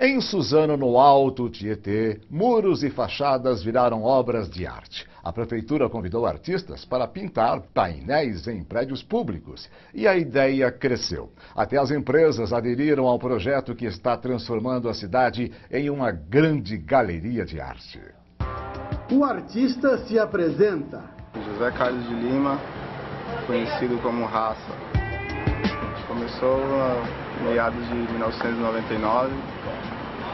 Em Suzano, no Alto Tietê, muros e fachadas viraram obras de arte. A prefeitura convidou artistas para pintar painéis em prédios públicos e a ideia cresceu. Até as empresas aderiram ao projeto que está transformando a cidade em uma grande galeria de arte. O artista se apresenta. José Carlos de Lima, conhecido como Raça. Começou em meados de 1999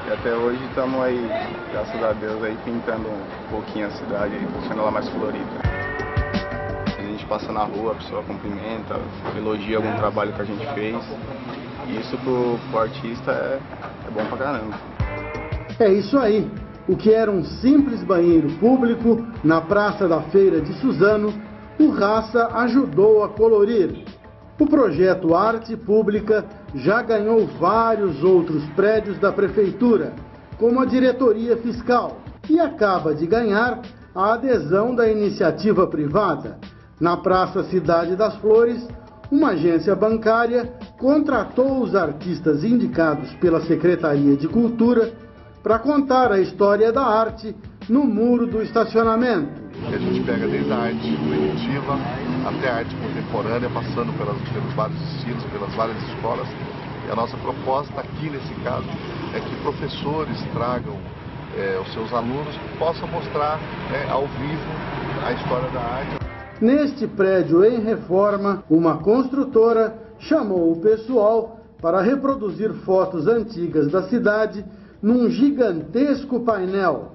e até hoje estamos aí, graças a Deus, aí pintando um pouquinho a cidade, deixando ela mais florida. A gente passa na rua, a pessoa cumprimenta, elogia algum trabalho que a gente fez. E isso pro, pro artista é, é bom pra caramba. É isso aí. O que era um simples banheiro público na Praça da Feira de Suzano, o Raça ajudou a colorir. O projeto Arte Pública já ganhou vários outros prédios da Prefeitura, como a Diretoria Fiscal, e acaba de ganhar a adesão da iniciativa privada. Na Praça Cidade das Flores, uma agência bancária contratou os artistas indicados pela Secretaria de Cultura para contar a história da arte no muro do estacionamento. A gente pega desde a arte primitiva até a arte contemporânea, passando pelas, pelos vários estilos, pelas várias escolas. E a nossa proposta aqui, nesse caso, é que professores tragam é, os seus alunos que possam mostrar é, ao vivo a história da arte. Neste prédio em reforma, uma construtora chamou o pessoal para reproduzir fotos antigas da cidade num gigantesco painel.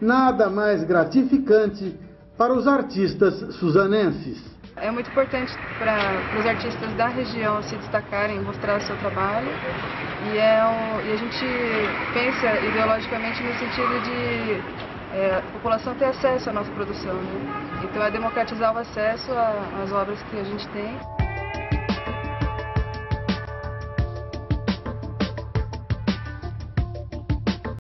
Nada mais gratificante para os artistas suzanenses. É muito importante para os artistas da região se destacarem, mostrar o seu trabalho. E, é um, e a gente pensa ideologicamente no sentido de é, a população ter acesso à nossa produção. Né? Então é democratizar o acesso às obras que a gente tem.